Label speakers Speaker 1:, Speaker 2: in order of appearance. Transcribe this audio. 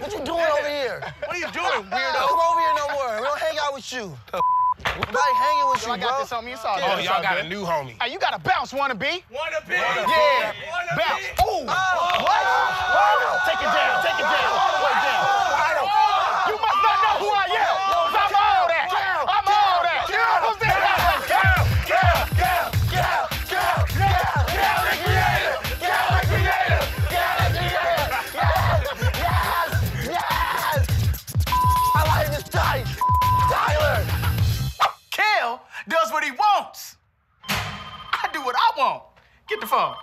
Speaker 1: What you doing over
Speaker 2: here? What are you doing, weirdo? Come over here no more. We don't hang out with you. Nobody hanging with Yo, you,
Speaker 1: I got
Speaker 2: bro.
Speaker 1: this homie. It's all.
Speaker 3: Oh, y'all got a new homie.
Speaker 1: Hey, you got a bounce, wannabe.
Speaker 4: Wannabe. wannabe.
Speaker 1: Yeah. does what he wants. I do what I want. Get the phone.